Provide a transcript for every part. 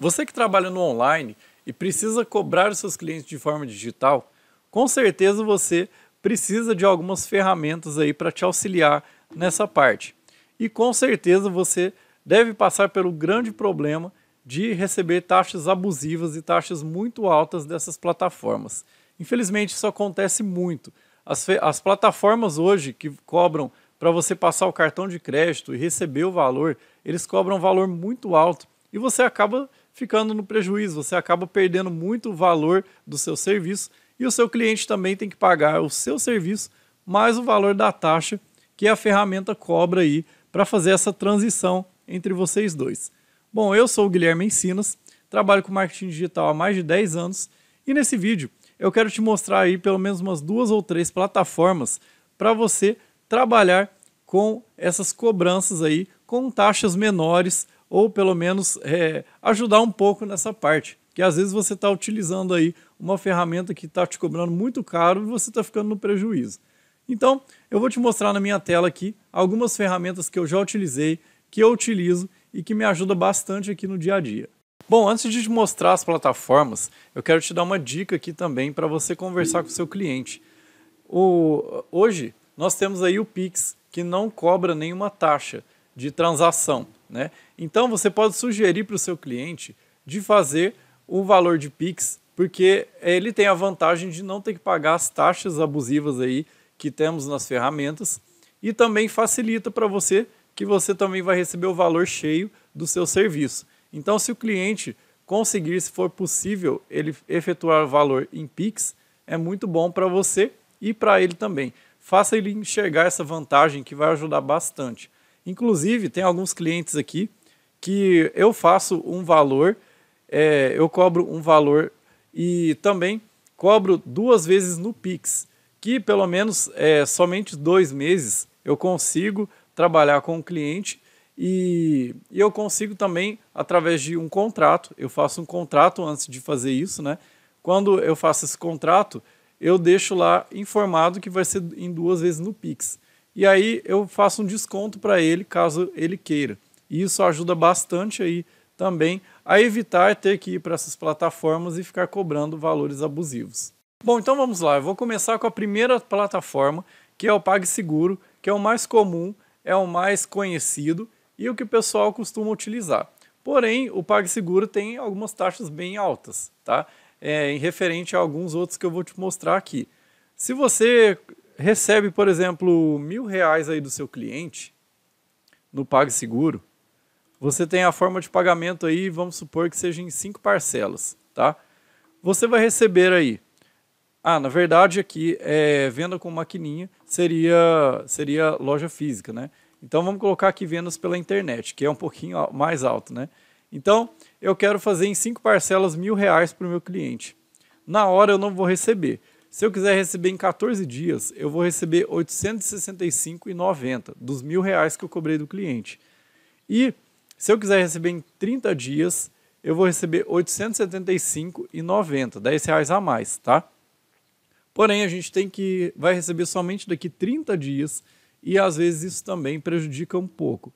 Você que trabalha no online e precisa cobrar os seus clientes de forma digital, com certeza você precisa de algumas ferramentas aí para te auxiliar nessa parte. E com certeza você deve passar pelo grande problema de receber taxas abusivas e taxas muito altas dessas plataformas. Infelizmente, isso acontece muito. As, as plataformas hoje que cobram para você passar o cartão de crédito e receber o valor, eles cobram um valor muito alto e você acaba ficando no prejuízo, você acaba perdendo muito valor do seu serviço e o seu cliente também tem que pagar o seu serviço mais o valor da taxa que a ferramenta cobra aí para fazer essa transição entre vocês dois. Bom, eu sou o Guilherme Ensinas, trabalho com marketing digital há mais de 10 anos e nesse vídeo eu quero te mostrar aí pelo menos umas duas ou três plataformas para você trabalhar com essas cobranças aí com taxas menores ou pelo menos é, ajudar um pouco nessa parte. Que às vezes você está utilizando aí uma ferramenta que está te cobrando muito caro e você está ficando no prejuízo. Então, eu vou te mostrar na minha tela aqui algumas ferramentas que eu já utilizei, que eu utilizo e que me ajuda bastante aqui no dia a dia. Bom, antes de te mostrar as plataformas, eu quero te dar uma dica aqui também para você conversar com o seu cliente. O, hoje nós temos aí o Pix, que não cobra nenhuma taxa de transação. Né? Então você pode sugerir para o seu cliente de fazer o valor de Pix, porque ele tem a vantagem de não ter que pagar as taxas abusivas aí que temos nas ferramentas e também facilita para você que você também vai receber o valor cheio do seu serviço. Então, se o cliente conseguir, se for possível, ele efetuar o valor em Pix, é muito bom para você e para ele também. Faça ele enxergar essa vantagem que vai ajudar bastante. Inclusive, tem alguns clientes aqui que eu faço um valor, é, eu cobro um valor e também cobro duas vezes no Pix, que pelo menos é, somente dois meses eu consigo trabalhar com o cliente e, e, eu consigo também, através de um contrato, eu faço um contrato antes de fazer isso, né? Quando eu faço esse contrato, eu deixo lá informado que vai ser em duas vezes no Pix. E aí eu faço um desconto para ele, caso ele queira. E isso ajuda bastante aí também a evitar ter que ir para essas plataformas e ficar cobrando valores abusivos. Bom, então vamos lá. Eu vou começar com a primeira plataforma, que é o PagSeguro, que é o mais comum, é o mais conhecido e o que o pessoal costuma utilizar. Porém, o PagSeguro tem algumas taxas bem altas, tá? É, em referente a alguns outros que eu vou te mostrar aqui. Se você recebe, por exemplo, mil reais aí do seu cliente no PagSeguro, você tem a forma de pagamento aí, vamos supor que seja em cinco parcelas, tá? Você vai receber aí. Ah, na verdade aqui é venda com maquininha seria seria loja física, né? Então vamos colocar aqui vendas pela internet, que é um pouquinho mais alto, né? Então eu quero fazer em cinco parcelas mil reais para o meu cliente. Na hora eu não vou receber. Se eu quiser receber em 14 dias, eu vou receber R$ 865,90 dos mil reais que eu cobrei do cliente. E se eu quiser receber em 30 dias, eu vou receber R$ 875,90, 10 reais a mais, tá? Porém, a gente tem que vai receber somente daqui 30 dias e às vezes isso também prejudica um pouco.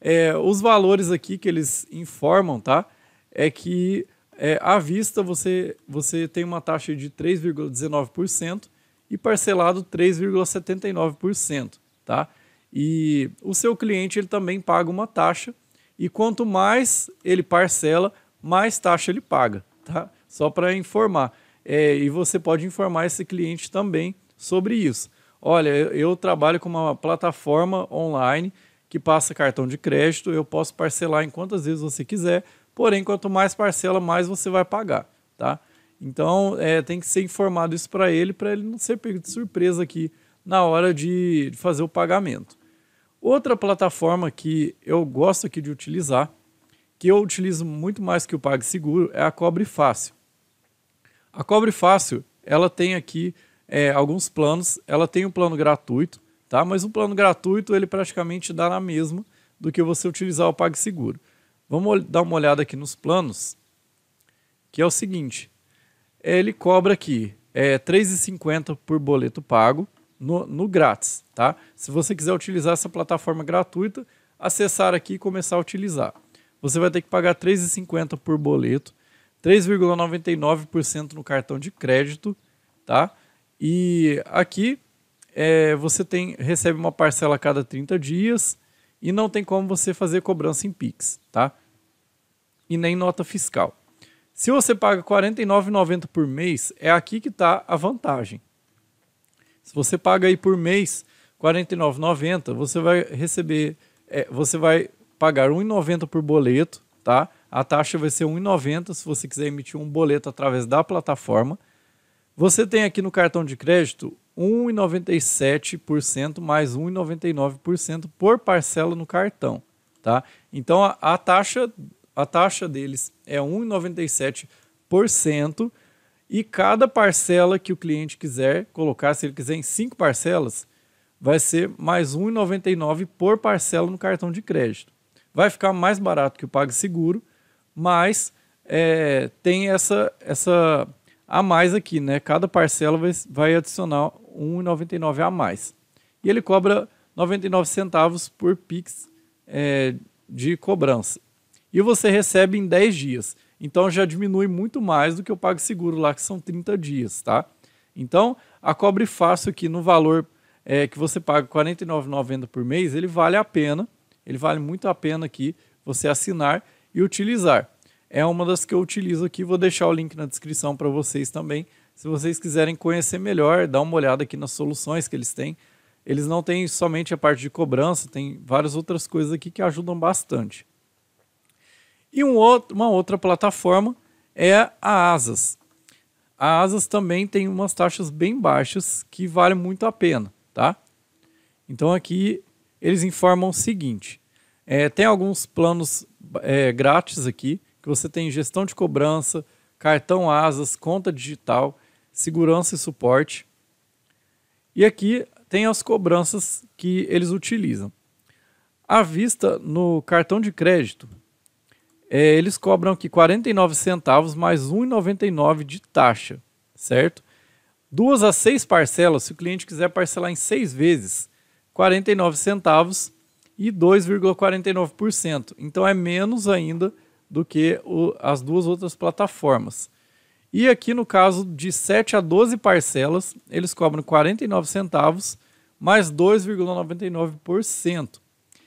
É, os valores aqui que eles informam, tá? É que é, à vista você, você tem uma taxa de 3,19% e parcelado 3,79%, tá? E o seu cliente ele também paga uma taxa e quanto mais ele parcela, mais taxa ele paga, tá? Só para informar. É, e você pode informar esse cliente também sobre isso. Olha, eu trabalho com uma plataforma online que passa cartão de crédito, eu posso parcelar em quantas vezes você quiser, porém, quanto mais parcela, mais você vai pagar, tá? Então, é, tem que ser informado isso para ele, para ele não ser pego de surpresa aqui na hora de, fazer o pagamento. Outra plataforma que eu gosto aqui de utilizar, que eu utilizo muito mais que o PagSeguro, é a Cobre Fácil. A Cobre Fácil, ela tem aqui é, alguns planos. Ela tem um plano gratuito, tá? Mas o plano gratuito ele praticamente dá na mesma do que você utilizar o PagSeguro. Vamos dar uma olhada aqui nos planos, que é o seguinte: ele cobra aqui é, R$ 3,50 por boleto pago no, no grátis, tá? Se você quiser utilizar essa plataforma gratuita, acessar aqui e começar a utilizar. você vai ter que pagar R$ 3,50 por boleto, 3,99% no cartão de crédito, tá? E aqui é, você tem recebe uma parcela a cada 30 dias e não tem como você fazer cobrança em Pix, tá? E nem nota fiscal. Se você paga R$ 49,90 por mês, é aqui que está a vantagem. Se você paga aí por mês R$ 49,90, você vai receber, é, você vai pagar R$ 1,90 por boleto, tá? A taxa vai ser R$ 1,90 se você quiser emitir um boleto através da plataforma. Você tem aqui no cartão de crédito 1,97% mais 1,99% por parcela no cartão, tá? Então a, a, taxa a taxa deles é 1,97% e cada parcela que o cliente quiser colocar, se ele quiser em cinco parcelas, vai ser mais 1,99 por parcela no cartão de crédito. Vai ficar mais barato que o PagSeguro, mas é, tem essa essa a mais aqui, né? Cada parcela vai, vai adicionar 1,99 a mais. E ele cobra 99 centavos por Pix é, de cobrança. E você recebe em 10 dias. Então já diminui muito mais do que o PagSeguro lá, que são 30 dias, tá? Então, a Cobre Fácil aqui no valor é, que você paga R$ 49,90 por mês, ele vale a pena, ele vale muito a pena aqui você assinar e utilizar é uma das que eu utilizo aqui. Vou deixar o link na descrição para vocês também. Se vocês quiserem conhecer melhor, dá uma olhada aqui nas soluções que eles têm. Eles não têm somente a parte de cobrança, tem várias outras coisas aqui que ajudam bastante. E um outro, uma outra plataforma é a Asas. A Asas também tem umas taxas bem baixas que valem muito a pena, tá? Então aqui eles informam o seguinte: é, tem alguns planos é, grátis aqui que você tem gestão de cobrança, cartão asas, conta digital, segurança e suporte. E aqui tem as cobranças que eles utilizam. À vista no cartão de crédito, é, eles cobram aqui 49 centavos mais 1,99 de taxa, certo? Duas a seis parcelas, se o cliente quiser parcelar em seis vezes, 49 centavos e 2,49%. Então é menos ainda do que o, as duas outras plataformas. E aqui no caso de 7 a 12 parcelas, eles cobram 49 centavos mais 2,99%.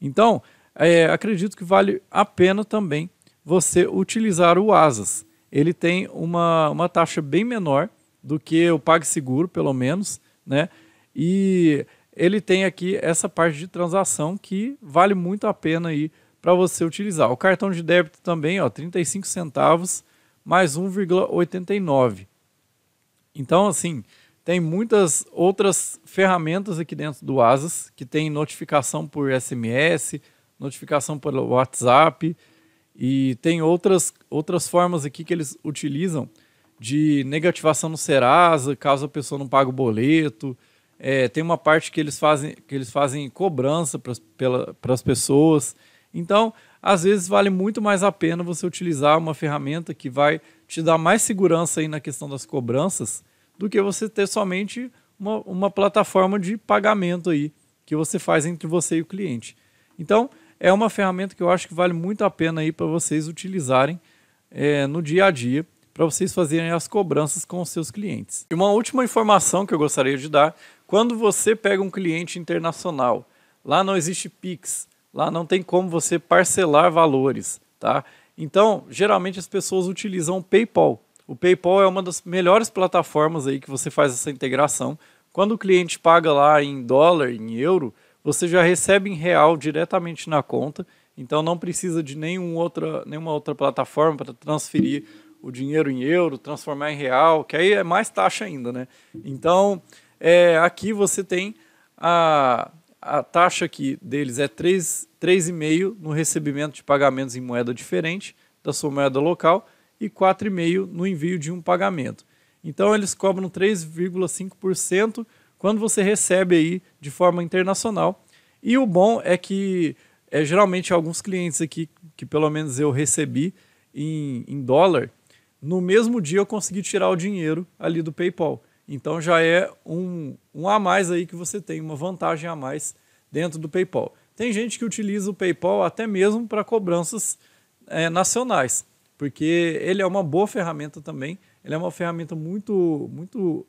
Então, é, acredito que vale a pena também você utilizar o Asas. Ele tem uma, uma taxa bem menor do que o PagSeguro, pelo menos, né? E ele tem aqui essa parte de transação que vale muito a pena aí para você utilizar. O cartão de débito também, ó, 35 centavos mais 1,89. Então, assim, tem muitas outras ferramentas aqui dentro do Asas, que tem notificação por SMS, notificação por WhatsApp, e tem outras, outras formas aqui que eles utilizam de negativação no Serasa, caso a pessoa não pague o boleto. É, tem uma parte que eles fazem, que eles fazem cobrança para as pessoas. Então, às vezes vale muito mais a pena você utilizar uma ferramenta que vai te dar mais segurança aí na questão das cobranças do que você ter somente uma, uma plataforma de pagamento aí que você faz entre você e o cliente. Então, é uma ferramenta que eu acho que vale muito a pena aí para vocês utilizarem é, no dia a dia para vocês fazerem as cobranças com os seus clientes. E uma última informação que eu gostaria de dar: quando você pega um cliente internacional, lá não existe Pix, Lá não tem como você parcelar valores, tá? Então, geralmente as pessoas utilizam o PayPal. O PayPal é uma das melhores plataformas aí que você faz essa integração. Quando o cliente paga lá em dólar, em euro, você já recebe em real diretamente na conta. Então não precisa de nenhum outra, nenhuma outra plataforma para transferir o dinheiro em euro, transformar em real, que aí é mais taxa ainda, né? Então, é, aqui você tem a, a taxa aqui deles é 3,5 no recebimento de pagamentos em moeda diferente da sua moeda local e 4,5 no envio de um pagamento. Então eles cobram 3,5% quando você recebe aí de forma internacional. E o bom é que é, geralmente alguns clientes aqui, que pelo menos eu recebi em, em dólar, no mesmo dia eu consegui tirar o dinheiro ali do PayPal. Então já é um, um a mais aí que você tem, uma vantagem a mais dentro do PayPal. Tem gente que utiliza o PayPal até mesmo para cobranças é, nacionais, porque ele é uma boa ferramenta também, ele é uma ferramenta muito, muito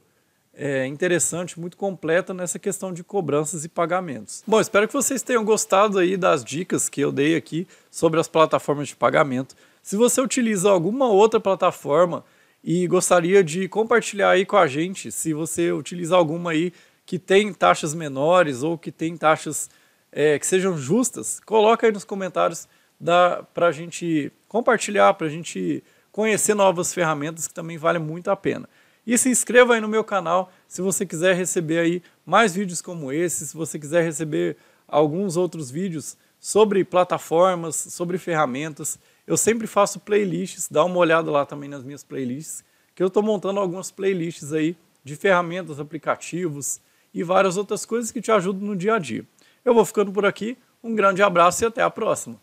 é, interessante, muito completa nessa questão de cobranças e pagamentos. Bom, espero que vocês tenham gostado aí das dicas que eu dei aqui sobre as plataformas de pagamento. Se você utiliza alguma outra plataforma e gostaria de compartilhar aí com a gente, se você utiliza alguma aí que tem taxas menores ou que tem taxas é, que sejam justas, coloca aí nos comentários para a gente compartilhar, para a gente conhecer novas ferramentas que também vale muito a pena. E se inscreva aí no meu canal se você quiser receber aí mais vídeos como esse, se você quiser receber alguns outros vídeos sobre plataformas, sobre ferramentas. Eu sempre faço playlists, dá uma olhada lá também nas minhas playlists, que eu estou montando algumas playlists aí de ferramentas, aplicativos e várias outras coisas que te ajudam no dia a dia. Eu vou ficando por aqui, um grande abraço e até a próxima!